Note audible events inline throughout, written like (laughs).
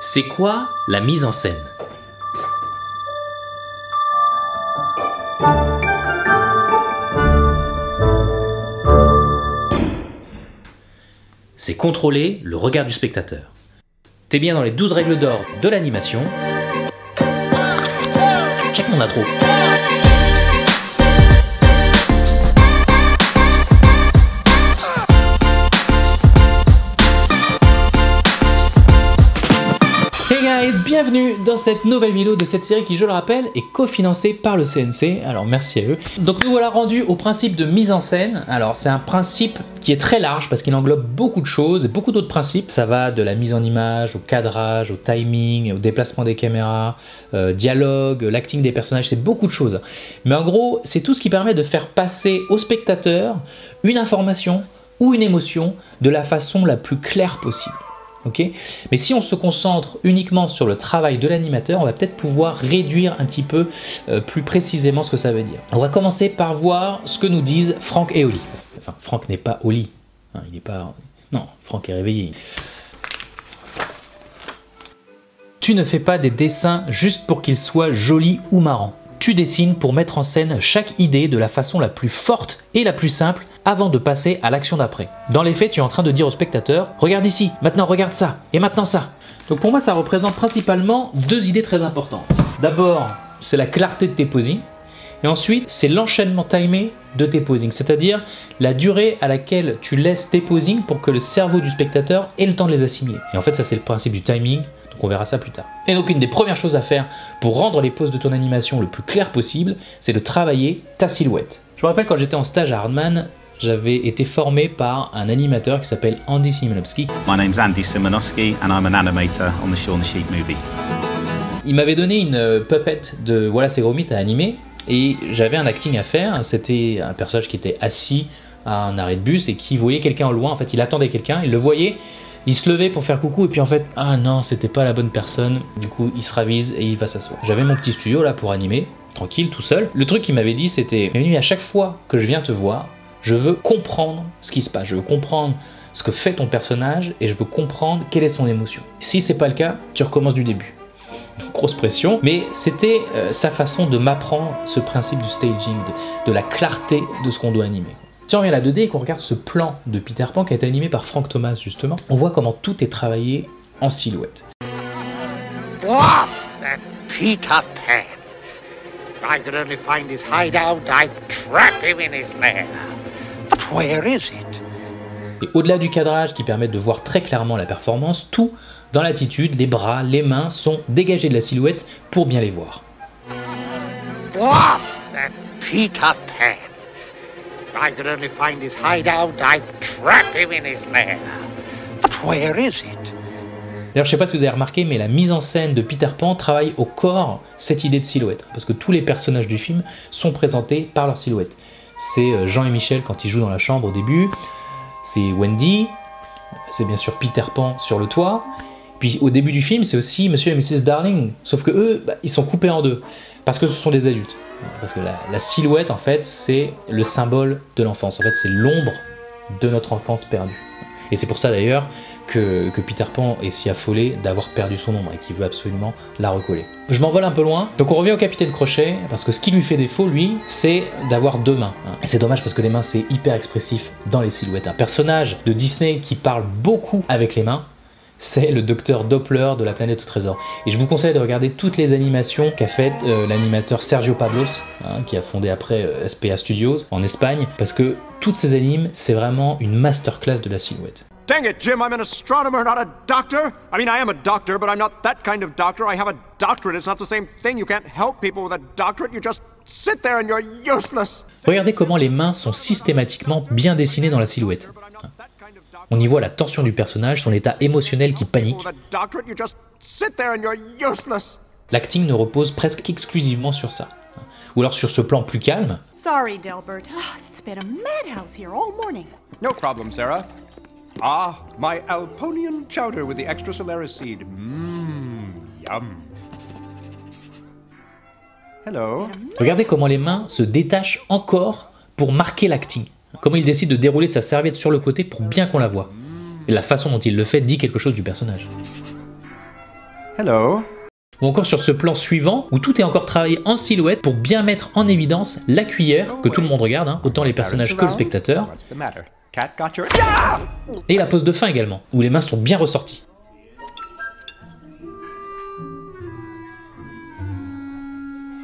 C'est quoi la mise en scène? C'est contrôler le regard du spectateur. T'es bien dans les 12 règles d'or de l'animation. Check mon intro. Bienvenue dans cette nouvelle vidéo de cette série qui, je le rappelle, est cofinancée par le CNC. Alors merci à eux. Donc nous voilà rendus au principe de mise en scène. Alors c'est un principe qui est très large parce qu'il englobe beaucoup de choses et beaucoup d'autres principes. Ça va de la mise en image, au cadrage, au timing, au déplacement des caméras, euh, dialogue, l'acting des personnages, c'est beaucoup de choses. Mais en gros, c'est tout ce qui permet de faire passer au spectateur une information ou une émotion de la façon la plus claire possible. Mais si on se concentre uniquement sur le travail de l'animateur, on va peut-être pouvoir réduire un petit peu euh, plus précisément ce que ça veut dire. On va commencer par voir ce que nous disent Franck et Oli. Enfin, Franck n'est pas Oli. Hein, il n'est pas. Non, Franck est réveillé. Tu ne fais pas des dessins juste pour qu'ils soient jolis ou marrants. Tu dessines pour mettre en scène chaque idée de la façon la plus forte et la plus simple avant de passer à l'action d'après. Dans les faits, tu es en train de dire au spectateur, regarde ici, maintenant regarde ça, et maintenant ça. Donc pour moi, ça représente principalement deux idées très importantes. D'abord, c'est la clarté de tes posings, et ensuite, c'est l'enchaînement timé de tes posings, c'est-à-dire la durée à laquelle tu laisses tes posings pour que le cerveau du spectateur ait le temps de les assimiler. Et en fait, ça c'est le principe du timing, donc on verra ça plus tard. Et donc une des premières choses à faire pour rendre les poses de ton animation le plus clair possible, c'est de travailler ta silhouette. Je me rappelle quand j'étais en stage à Hardman, j'avais été formé par un animateur qui s'appelle Andy Simonowski. My name's Andy Simonowski and I'm an animator on the Shaun the Sheep movie. Il m'avait donné une euh, puppet de Voilà c'est Gromit à animer et j'avais un acting à faire. C'était un personnage qui était assis à un arrêt de bus et qui voyait quelqu'un au loin. En fait, il attendait quelqu'un, il le voyait, il se levait pour faire coucou et puis en fait, ah non, c'était pas la bonne personne. Du coup, il se ravise et il va s'asseoir. J'avais mon petit studio là pour animer, tranquille, tout seul. Le truc qu'il m'avait dit, c'était, à chaque fois que je viens te voir, je veux comprendre ce qui se passe, je veux comprendre ce que fait ton personnage et je veux comprendre quelle est son émotion. Si c'est pas le cas, tu recommences du début. (laughs) Grosse pression, mais c'était euh, sa façon de m'apprendre ce principe du staging, de, la clarté de ce qu'on doit animer. Si on revient à la 2D et qu'on regarde ce plan de Peter Pan qui a été animé par Frank Thomas justement, on voit comment tout est travaillé en silhouette. Peter Pan. I could only find his hideout, I'd trap him in his. Where is it? Et au-delà du cadrage qui permet de voir très clairement la performance, tout dans l'attitude, les bras, les mains sont dégagés de la silhouette pour bien les voir. Peter Pan. I could only find his hideout, I'd trap him in his lair. But where is it? D'ailleurs, je sais pas si vous avez remarqué, mais la mise en scène de Peter Pan travaille au corps cette idée de silhouette, parce que tous les personnages du film sont présentés par leur silhouette c'est euh, Jean et Michel quand ils jouent dans la chambre au début, c'est Wendy, c'est bien sûr Peter Pan sur le toit, puis au début du film c'est aussi Monsieur et Mrs Darling, sauf que eux, bah, ils sont coupés en deux, parce que ce sont des adultes. Parce que la silhouette, en fait, c'est le symbole de l'enfance. En fait, c'est l'ombre de notre enfance perdue. Et c'est pour ça d'ailleurs que, Peter Pan est si affolé d'avoir perdu son ombre et qu'il veut absolument la recoller. Je m'envole un peu loin, donc on revient au capitaine Crochet, parce que ce qui lui fait défaut, lui, c'est d'avoir deux mains. Et c'est dommage parce que les mains, c'est hyper expressif dans les silhouettes. Un personnage de Disney qui parle beaucoup avec les mains, c'est le docteur Doppler de la planète au trésor. Et je vous conseille de regarder toutes les animations qu'a fait euh, l'animateur Sergio Pablos, hein, qui a fondé après euh, SPA Studios en Espagne, parce que toutes ces animes, c'est vraiment une masterclass de la silhouette. Dang it, Jim, I'm an astronomer, not a doctor. I mean, I am a doctor, but I'm not that kind of doctor. I have a doctorate. It's not the same thing. You can't help people with a doctorate. You just sit there and you're useless. Regardez comment les mains sont systématiquement bien dessinées dans la silhouette. On y voit la tension du personnage, son état émotionnel qui panique. L'acting ne repose presque exclusivement sur ça. Ou alors sur ce plan plus calme. Sorry, Delbert. It's been a madhouse here all morning. No problem, Sarah. Ah, my Alponian chowder with the extra Solaris seed. Mmm, yum. Hello. Regardez comment les mains se détachent encore pour marquer l'acting. Comment il décide de dérouler sa serviette sur le côté pour bien qu'on la voie. Et la façon dont il le fait dit quelque chose du personnage. Hello. Ou encore sur ce plan suivant, où tout est encore travaillé en silhouette pour bien mettre en évidence la cuillère, que tout le monde regarde, hein, autant les personnages que le spectateur. Et la pose de fin également, où les mains sont bien ressorties.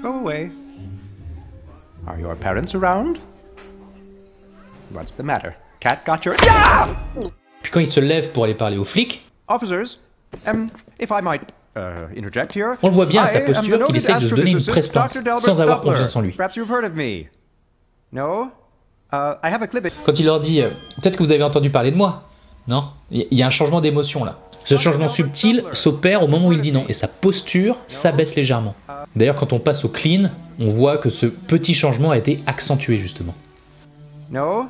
Go away. Are your parents around? What's the matter? Cat got your... Puis quand il se lève pour aller parler aux flics... Officers, um, if I might uh, interject here, on le voit bien à sa posture qu'il essaie de se donner une prestance, sans avoir confiance en lui. Perhaps you've heard of me. No? Uh, I have a clip Quand il leur dit euh, Peut-être que vous avez entendu parler de moi. Non? Il y a un changement d'émotion là. Ce changement subtil s'opère au moment où il dit non, et sa posture s'abaisse légèrement. D'ailleurs, quand on passe au clean, on voit que ce petit changement a été accentué justement. No?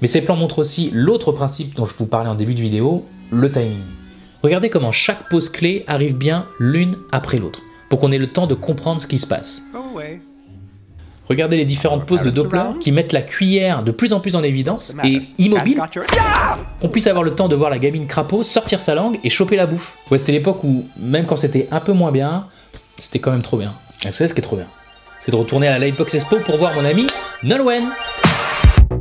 Mais ces plans montrent aussi l'autre principe dont je vous parlais en début de vidéo, le timing. Regardez comment chaque pose clé arrive bien l'une après l'autre, pour qu'on ait le temps de comprendre ce qui se passe. Regardez les différentes poses de Doppler qui mettent la cuillère de plus en plus en évidence et immobile, on puisse avoir le temps de voir la gamine crapaud sortir sa langue et choper la bouffe. Ouais, c'était l'époque où, même quand c'était un peu moins bien, c'était quand même trop bien. vous savez ce qui est trop bien? C'est de retourner à la Lightbox Expo pour voir mon ami Nolwenn Ça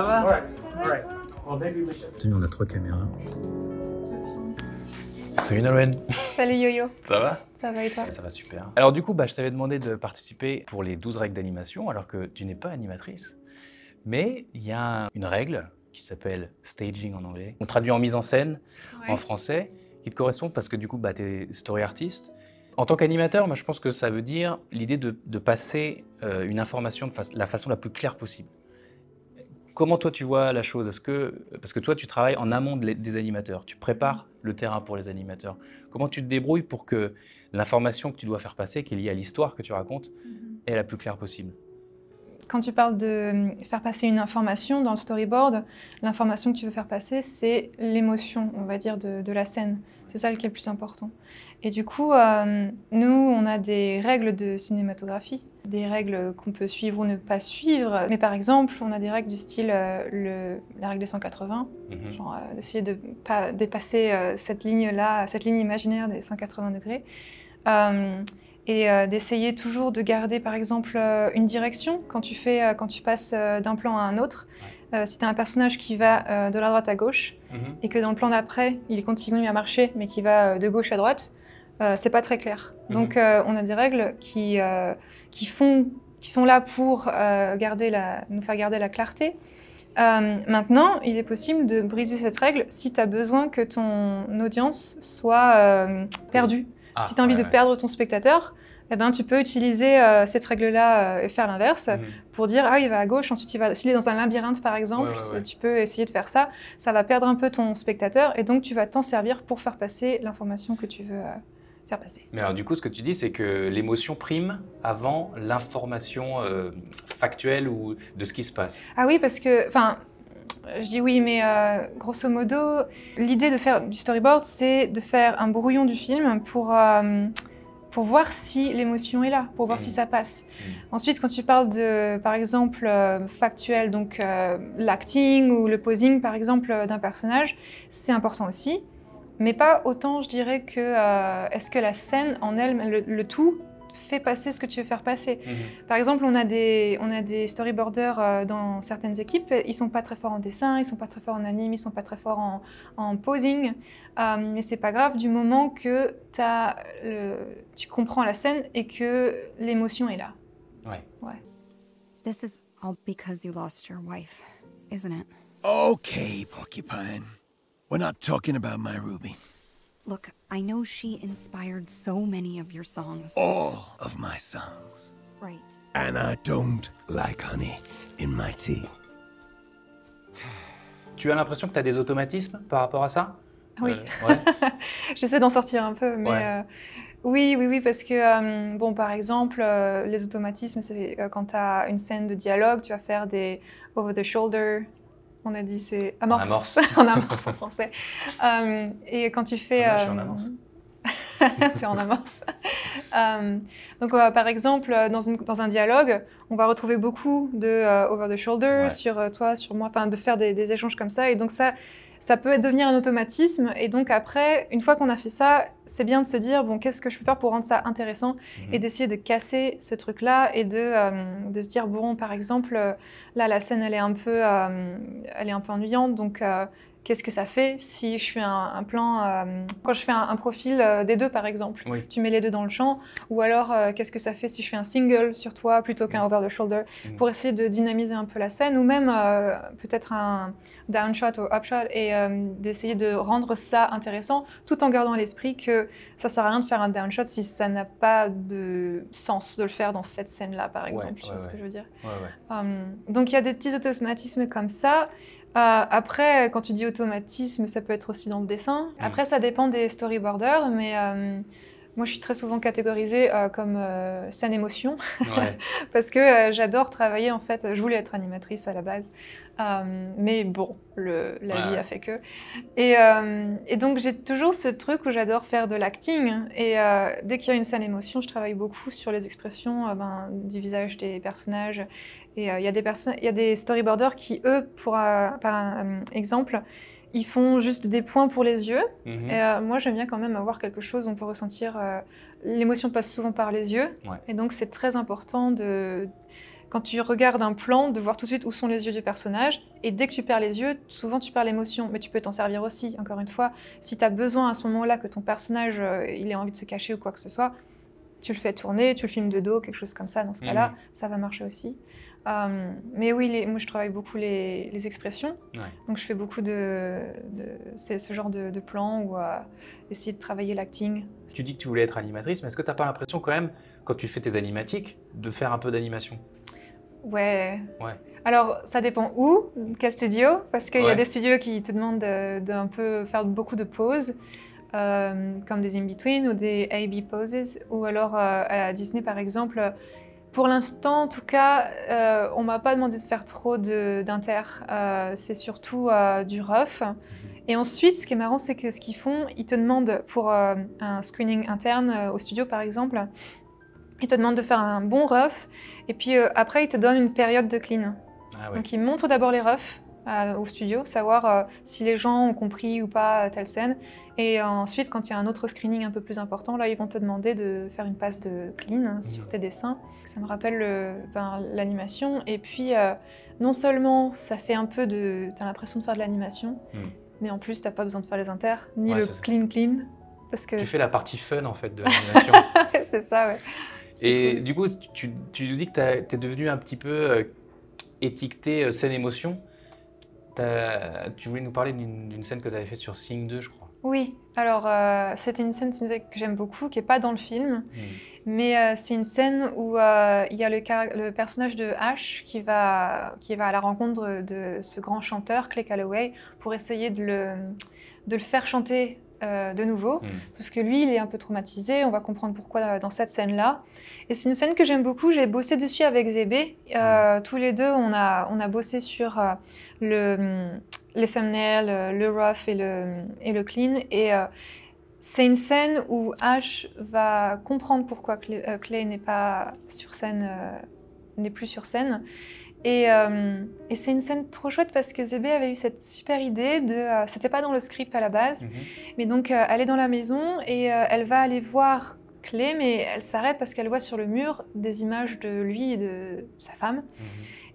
va? Ouais. on a trois caméras. Salut Nolwenn. Salut Yo-Yo. Ça va? Ça va et toi? Ça va super. Alors du coup, bah, je t'avais demandé de participer pour les 12 règles d'animation, alors que tu n'es pas animatrice. Mais il y a une règle qui s'appelle staging en anglais. On traduit en mise en scène en français, qui te correspond parce que du coup, bah, tu es story artist. En tant qu'animateur, moi, je pense que ça veut dire l'idée de, passer euh, une information de la façon la plus claire possible. Comment toi tu vois la chose? Est-ce que parce que toi tu travailles en amont des animateurs, tu prépares le terrain pour les animateurs. Comment tu te débrouilles pour que l'information que tu dois faire passer, qui est liée à l'histoire que tu racontes, mhm. est la plus claire possible? Quand tu parles de euh, faire passer une information dans le storyboard, l'information que tu veux faire passer, c'est l'émotion, on va dire, de, la scène. C'est ça qui est le plus important. Et du coup, euh, nous, on a des règles de cinématographie, des règles qu'on peut suivre ou ne pas suivre. Mais par exemple, on a des règles du style euh, le, la règle des 180, mhm. genre d'essayer de pas dépasser cette ligne-là, cette ligne imaginaire des 180 degrés et euh, d'essayer toujours de garder par exemple euh, une direction quand tu, fais, euh, quand tu passes d'un plan à un autre. si tu as un personnage qui va de la droite à gauche mhm. et que dans le plan d'après, il continue à marcher mais qui va de gauche à droite, c'est pas très clair. Mhm. Donc on a des règles qui, qui, font, qui sont là pour garder la, nous faire garder la clarté. maintenant, il est possible de briser cette règle si tu as besoin que ton audience soit perdue. Ah, si tu as envie de perdre ton spectateur, eh ben, tu peux utiliser euh, cette règle-là euh, et faire l'inverse mhm. pour dire ah il va à gauche, ensuite il va. S'il est dans un labyrinthe par exemple, tu peux essayer de faire ça. Ça va perdre un peu ton spectateur et donc tu vas t'en servir pour faire passer l'information que tu veux euh, faire passer. Mais alors du coup, ce que tu dis, c'est que l'émotion prime avant l'information factuelle ou de ce qui se passe. Ah oui, parce que enfin. Je dis oui, mais grosso modo, l'idée de faire du storyboard, c'est de faire un brouillon du film pour pour voir si l'émotion est là, pour voir si mm. ça passe. Mm. Ensuite, quand tu parles de, par exemple, euh, factuel, donc euh, l'acting ou le posing, par exemple, euh, d'un personnage, c'est important aussi, mais pas autant, je dirais, que est-ce que la scène en elle, le tout, fais passer ce que tu veux faire passer. Mhm. Par exemple, on a des, on a des storyboarders euh, dans certaines équipes, ils sont pas très forts en dessin, ils sont pas très forts en anime, ils sont pas très forts en, en posing, euh, mais c'est pas grave du moment que as le, tu comprends la scène et que l'émotion est là. Ouais. ouais. This is all because you lost your wife, isn't it? Okay, Porcupine. We're not talking about my Ruby. Look, I know she inspired so many of your songs. All of my songs. Right. And I don't like honey in my tea. (sighs) Tu as l'impression que tu as des automatismes par rapport à ça? Oui. Euh, ouais. (laughs) J'essaie d'en sortir un peu, mais euh, oui, oui, oui, parce que, euh, bon, par exemple, euh, les automatismes, c'est euh, quand tu as une scène de dialogue, tu vas faire des over the shoulder on a dit c'est amorce. En amorce. (laughs) en amorce en français. Euh, et quand tu fait. Ah, je suis en euh, amorce. (laughs) T'es en avance. (laughs) Euh, donc, euh, par exemple, dans, une- dans un dialogue, on va retrouver beaucoup de euh, over the shoulder Ouais. sur toi, sur moi, enfin, de faire des, des échanges comme ça. Et donc, ça, ça peut devenir un automatisme. Et donc, après, une fois qu'on a fait ça, c'est bien de se dire, bon, qu'est-ce que je peux faire pour rendre ça intéressant Mhm. et d'essayer de casser ce truc-là et de, euh, de se dire, bon, par exemple, euh, là, la scène, elle est un peu, euh, elle est un peu ennuyante. Donc, euh, qu'est-ce que ça fait si je fais un, un plan, euh, quand je fais un, un profil euh, des deux, par exemple Oui. Tu mets les deux dans le champ. Ou alors, euh, qu'est-ce que ça fait si je fais un single sur toi plutôt qu'un Mhm. over the shoulder Mhm. Pour essayer de dynamiser un peu la scène. Ou même peut-être un downshot ou upshot et d'essayer de rendre ça intéressant tout en gardant à l'esprit que ça sert à rien de faire un downshot si ça n'a pas de sens de le faire dans cette scène-là, par exemple. tu vois ce que je veux dire. Hum, donc il y a des petits automatismes comme ça. Euh, après, quand tu dis automatisme, ça peut être aussi dans le dessin. Après, ça dépend des storyboarders, mais euh, moi, je suis très souvent catégorisée euh, comme euh, scène émotion Ouais. (laughs) parce que euh, j'adore travailler. En fait, je voulais être animatrice à la base, Euh, mais bon, le, la Ouais. vie a fait que. Et, et donc, j'ai toujours ce truc où j'adore faire de l'acting. Et dès qu'il y a une scène émotion, je travaille beaucoup sur les expressions ben, du visage des personnages. Et il y a des y a des storyboarders qui, eux, pour par un, exemple, ils font juste des points pour les yeux. Mhm. Et euh, moi, j'aime bien quand même avoir quelque chose où on peut ressentir. euh, L'émotion passe souvent par les yeux. Ouais. Et donc, c'est très important de. Quand tu regardes un plan, de voir tout de suite où sont les yeux du personnage. Et dès que tu perds les yeux, souvent tu perds l'émotion. Mais tu peux t'en servir aussi, encore une fois. Si tu as besoin à ce moment-là que ton personnage euh, il ait envie de se cacher ou quoi que ce soit, tu le fais tourner, tu le filmes de dos, quelque chose comme ça. Dans ce Mhm. cas-là, ça va marcher aussi. Euh, mais oui, les- moi je travaille beaucoup les, les expressions. Ouais. Donc je fais beaucoup de, de- ce genre de, de plans ou euh, essayer de travailler l'acting. Tu dis que tu voulais être animatrice, mais est-ce que tu n'as pas l'impression quand même, quand tu fais tes animatiques, de faire un peu d'animation? Ouais. Ouais. Alors ça dépend où, quel studio, parce qu'il y a des studios qui te demandent de- d'un peu faire beaucoup de pauses. Euh, comme des in-between ou des A-B poses, ou alors euh, à Disney par exemple. Pour l'instant, en tout cas, euh, on m'a pas demandé de faire trop d'inter. Euh, c'est surtout euh, du rough. Et ensuite, ce qui est marrant, c'est que ce qu'ils font, ils te demandent pour un screening interne au studio, par exemple, ils te demandent de faire un bon rough, et puis après, ils te donnent une période de clean. Ah ouais. Donc, ils montrent d'abord les roughs euh, au studio, savoir euh, si les gens ont compris ou pas euh, telle scène. Et ensuite, quand il y a un autre screening un peu plus important, là, ils vont te demander de faire une passe de clean hein, sur tes dessins. Ça me rappelle le- ben, l'animation. Et puis, non seulement ça fait un peu de. T'as l'impression de faire de l'animation, Mhm. mais en plus, t'as pas besoin de faire les inters, ni Ouais, le clean clean. Parce que Tu fais la partie fun en fait de (laughs) l'animation. c'est ça, ouais. Et cool. du coup, tu, tu nous dis que tu es devenu un petit peu euh, étiqueté euh, scène émotion. Tu voulais nous parler d'une scène que tu avais faite sur Sing 2, je crois. Oui, alors euh, c'était une scène que j'aime beaucoup, qui est pas dans le film, Hmm. mais euh, c'est une scène où euh, il y a le, le personnage de Ash qui va, qui va à la rencontre de ce grand chanteur, Clay Calloway, pour essayer de le, de le faire chanter euh, de nouveau. Sauf que lui, il est un peu traumatisé, on va comprendre pourquoi euh, dans cette scène-là. Et c'est une scène que j'aime beaucoup, j'ai bossé dessus avec Zébé. Euh, Tous les deux, on a, on a bossé sur euh, le, les thumbnails, le rough et le, et le clean. Et c'est une scène où Ash va comprendre pourquoi Clay, Clay n'est pas sur scène, n'est plus sur scène. Et, euh, et c'est une scène trop chouette parce que Zébé avait eu cette super idée de. euh, C'était pas dans le script à la base, Mhm. mais donc, euh, elle est dans la maison et euh, elle va aller voir Clé, mais elle s'arrête parce qu'elle voit sur le mur des images de lui et de sa femme. Mhm.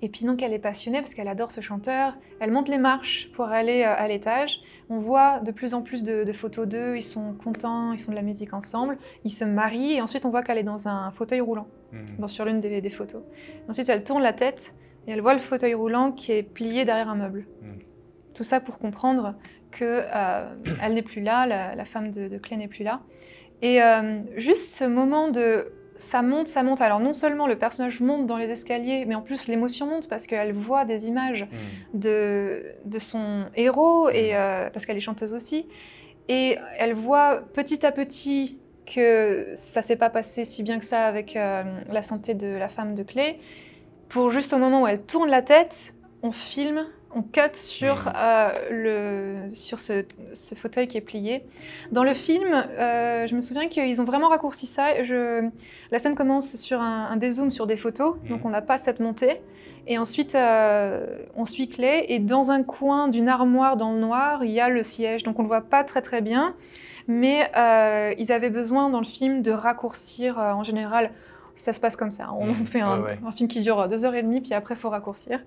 Et puis donc, elle est passionnée parce qu'elle adore ce chanteur. Elle monte les marches pour aller à l'étage. On voit de plus en plus de, de photos d'eux. Ils sont contents, ils font de la musique ensemble. Ils se marient et ensuite, on voit qu'elle est dans un fauteuil roulant Mhm. dans- sur l'une des, des photos. Ensuite, elle tourne la tête et elle voit le fauteuil roulant qui est plié derrière un meuble. Mm. Tout ça pour comprendre que euh, elle n'est plus là, la, la femme de, de Clay n'est plus là. Et euh, juste ce moment de ça monte, ça monte. Alors non seulement le personnage monte dans les escaliers, mais en plus l'émotion monte parce qu'elle voit des images Mhm. de, de son héros, et, euh, parce qu'elle est chanteuse aussi. Et elle voit petit à petit que ça s'est pas passé si bien que ça avec la santé de la femme de Clay. Pour juste au moment où elle tourne la tête, on filme on cut sur, Mhm. euh, le, sur ce, ce fauteuil qui est plié. Dans le film, euh, je me souviens qu'ils ont vraiment raccourci ça. Je, la scène commence sur un, un dézoom sur des photos, Mhm. donc on n'a pas cette montée. Et ensuite, euh, on suit Clay, et dans un coin d'une armoire dans le noir, il y a le siège. Donc on ne le voit pas très très bien, mais ils avaient besoin dans le film de raccourcir en général. Ça se passe comme ça. On Mhm. (laughs) fait un, Ouais, ouais. un film qui dure deux heures et demie, puis après, il faut raccourcir.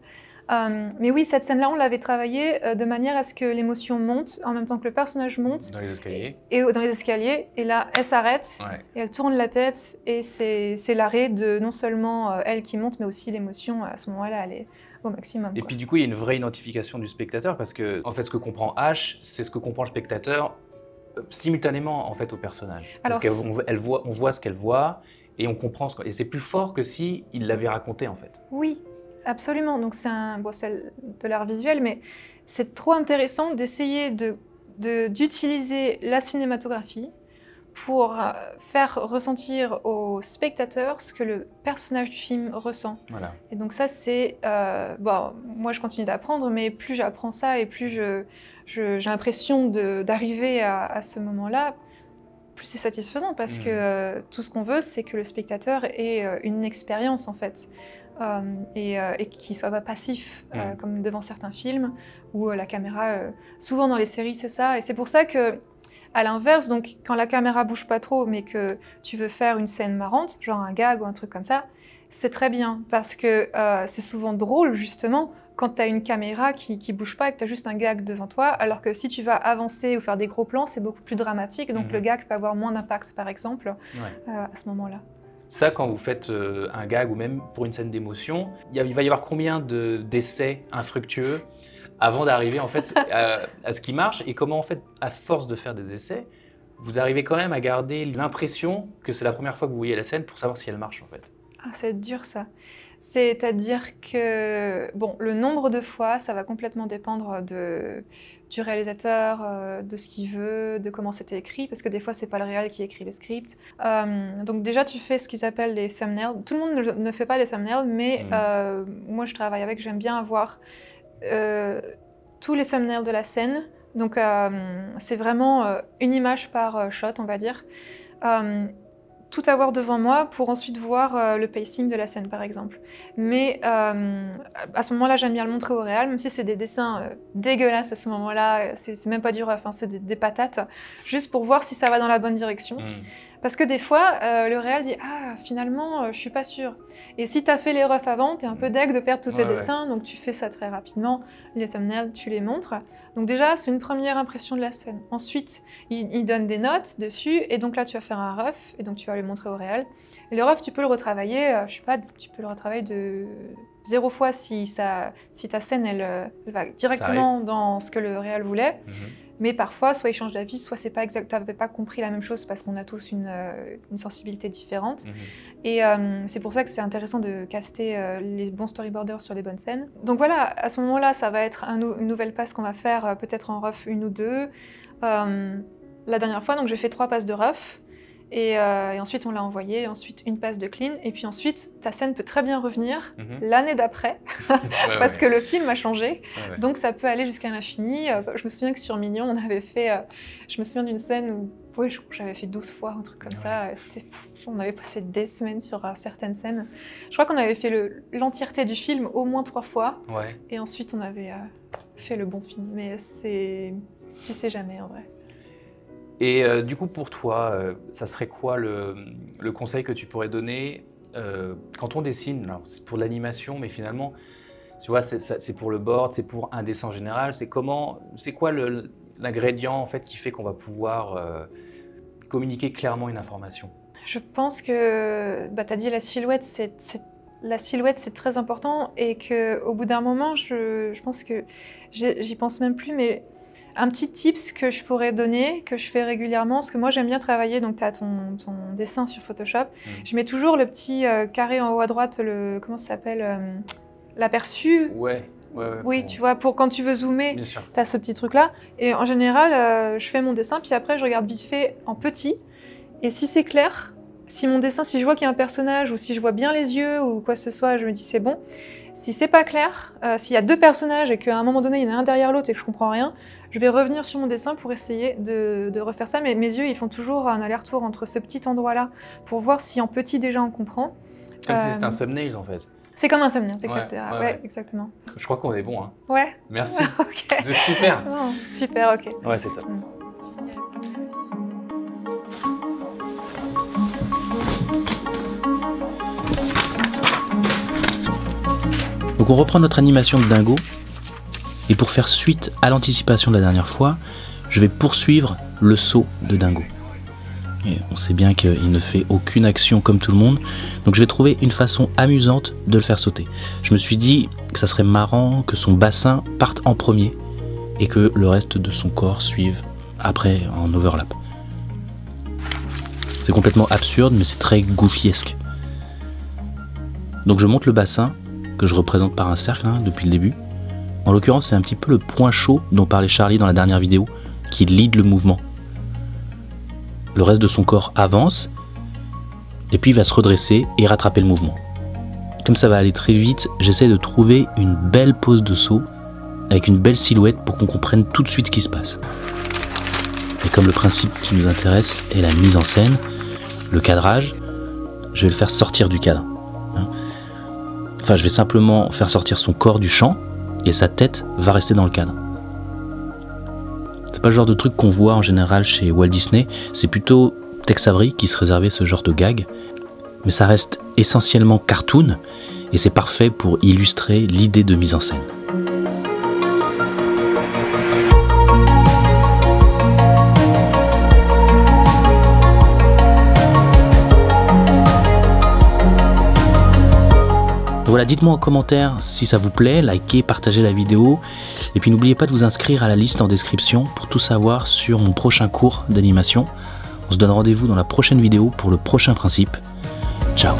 Euh, mais oui, cette scène-là, on l'avait travaillée euh, de manière à ce que l'émotion monte en même temps que le personnage monte Dans les escaliers. et dans les escaliers. Et là, elle s'arrête Ouais. et elle tourne la tête. Et c'est l'arrêt de non seulement euh, elle qui monte, mais aussi l'émotion. À ce moment-là, elle est au maximum. Et quoi. puis du coup, il y a une vraie identification du spectateur parce que en fait, ce que comprend H, c'est ce que comprend le spectateur euh, simultanément en fait au personnage. Alors, parce qu'on voit ce qu'elle voit et on comprend ce que... et c'est plus fort que si il l'avait raconté en fait. Oui, absolument. Donc c'est un, bon, c'est de l'art visuel, mais c'est trop intéressant d'essayer de, de- d'utiliser la cinématographie pour euh, faire ressentir au spectateur ce que le personnage du film ressent. Voilà. Et donc ça, c'est... euh, bon, moi, je continue d'apprendre, mais plus j'apprends ça et plus je, je- j'ai l'impression de- d'arriver à, à ce moment-là, plus c'est satisfaisant parce Mhm. que euh, tout ce qu'on veut, c'est que le spectateur ait euh, une expérience, en fait. Euh, et, et qu'il soit pas passif, Mhm. comme devant certains films, où la caméra... souvent dans les séries, c'est ça. Et c'est pour ça que... À l'inverse, donc quand la caméra bouge pas trop, mais que tu veux faire une scène marrante, genre un gag ou un truc comme ça, c'est très bien parce que c'est souvent drôle justement quand tu as une caméra qui, qui bouge pas et que tu as juste un gag devant toi, alors que si tu vas avancer ou faire des gros plans, c'est beaucoup plus dramatique, donc Mhm. le gag peut avoir moins d'impact par exemple Ouais. euh, à ce moment-là. Ça, quand vous faites euh, un gag ou même pour une scène d'émotion, il, va y avoir combien de- d'essais infructueux avant d'arriver en fait (laughs) à, à ce qui marche et comment en fait, à force de faire des essais, vous arrivez quand même à garder l'impression que c'est la première fois que vous voyez la scène pour savoir si elle marche en fait? Ah, c'est dur ça. C'est-à-dire que bon, le nombre de fois, ça va complètement dépendre de, du réalisateur, euh, de ce qu'il veut, de comment c'était écrit, parce que des fois, c'est pas le réal qui écrit le script. Euh, donc déjà, tu fais ce qu'ils appellent les thumbnails. Tout le monde ne, ne fait pas les thumbnails, mais Mhm. euh, moi, je travaille avec, j'aime bien avoir tous les thumbnails de la scène. Donc c'est vraiment une image par shot, on va dire. Tout avoir devant moi pour ensuite voir euh, le pacing de la scène, par exemple. Mais euh, à ce moment-là, j'aime bien le montrer au réel, même si c'est des dessins euh, dégueulasses à ce moment-là, c'est même pas du rough, hein, c'est des, des patates, juste pour voir si ça va dans la bonne direction. Parce que des fois, euh, le réel dit Ah, finalement, euh, je suis pas sûre. Et si tu as fait les refs avant, tu es un peu deg de perdre tous tes Ouais, dessins, donc tu fais ça très rapidement. Les thumbnails, tu les montres. Donc, déjà, c'est une première impression de la scène. Ensuite, il, il donne des notes dessus, et donc là, tu vas faire un ref, et donc tu vas le montrer au réel. Et le ref, tu peux le retravailler, euh, je sais pas, tu peux le retravailler de zéro fois si, ça, si ta scène, elle, euh, elle va directement dans ce que le réel voulait. Mais parfois, soit il change d'avis, soit c'est pas exact, t'avais pas compris la même chose parce qu'on a tous une, euh, une sensibilité différente. Et euh, c'est pour ça que c'est intéressant de caster euh, les bons storyboarders sur les bonnes scènes. Donc voilà, à ce moment-là, ça va être un nou- une nouvelle passe qu'on va faire, peut-être en rough une ou deux. Euh, la dernière fois, donc j'ai fait trois passes de rough. Et, euh, et ensuite, on l'a envoyé, ensuite une passe de clean, et puis ensuite, ta scène peut très bien revenir Mhm. l'année d'après, (laughs) (laughs) parce que le film a changé. Ouais, ouais. Donc ça peut aller jusqu'à l'infini. Euh, Je me souviens que sur Mignon, on avait fait. euh, je me souviens d'une scène où que j'avais fait 12 fois, un truc comme ça. C'était, pff, on avait passé des semaines sur certaines scènes. Je crois qu'on avait fait le- l'entièreté du film au moins trois fois. Ouais. Et ensuite, on avait euh, fait le bon film. Mais c'est. Tu sais jamais en vrai. Et euh, du coup, pour toi, euh, ça serait quoi le, conseil que tu pourrais donner euh, quand on dessine c'est pour l'animation, mais finalement, tu vois, c'est pour le board, c'est pour un dessin général. C'est comment, c'est quoi l'ingrédient en fait qui fait qu'on va pouvoir communiquer clairement une information? Je pense que. Bah, tu as dit la silhouette, c'est. La silhouette, c'est très important et que au bout d'un moment, je, je pense que j'y pense même plus, mais un petit tips que je pourrais donner, que je fais régulièrement, parce que moi j'aime bien travailler, donc tu as ton, ton dessin sur Photoshop, je mets toujours le petit euh, carré en haut à droite, le comment ça s'appelle euh, L'aperçu. Ouais. ouais, ouais, Oui, pour- tu vois, pour quand tu veux zoomer, tu as ce petit truc-là. Et en général, euh, je fais mon dessin, puis après je regarde vite fait en petit. Et si c'est clair, Si mon dessin, si je vois qu'il y a un personnage ou si je vois bien les yeux ou quoi que ce soit, je me dis c'est bon. Si c'est pas clair, euh, s'il y a deux personnages et qu'à un moment donné il y en a un derrière l'autre et que je comprends rien, je vais revenir sur mon dessin pour essayer de, refaire ça. Mais mes yeux, ils font toujours un aller-retour entre ce petit endroit-là pour voir si en petit déjà on comprend. Comme si c'était un euh, thumbnail en fait. C'est comme un thumbnail, c'est ouais, exactement. Je crois qu'on est bon. Hein. Ouais. Merci. (laughs) C'est super. (laughs) super, ok. Ouais, c'est ça. Mm. Donc on reprend notre animation de dingo. Et pour faire suite à l'anticipation de la dernière fois, je vais poursuivre le saut de dingo. Et on sait bien qu'il ne fait aucune action comme tout le monde, donc je vais trouver une façon amusante de le faire sauter. Je me suis dit que ça serait marrant que son bassin parte en premier et que le reste de son corps suive après en overlap. C'est complètement absurde, mais c'est très goofyesque. Donc je monte le bassin que je représente par un cercle hein, depuis le début. En l'occurrence, c'est un petit peu le point chaud dont parlait Charlie dans la dernière vidéo, qui lead le mouvement. Le reste de son corps avance, et puis il va se redresser et rattraper le mouvement. Comme ça va aller très vite, j'essaie de trouver une belle pose de saut, avec une belle silhouette pour qu'on comprenne tout de suite ce qui se passe. Et comme le principe qui nous intéresse est la mise en scène, le cadrage, je vais le faire sortir du cadre. Enfin, je vais simplement faire sortir son corps du champ et sa tête va rester dans le cadre. C'est pas le genre de truc qu'on voit en général chez Walt Disney, c'est plutôt Tex Avery qui se réservait ce genre de gag. Mais ça reste essentiellement cartoon et c'est parfait pour illustrer l'idée de mise en scène. Voilà, dites-moi en commentaire si ça vous plaît, likez, partagez la vidéo. Et puis n'oubliez pas de vous inscrire à la liste en description pour tout savoir sur mon prochain cours d'animation. On se donne rendez-vous dans la prochaine vidéo pour le prochain principe. Ciao